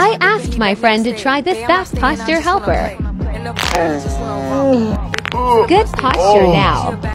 I asked my friend to try this back posture helper. Good posture oh. now.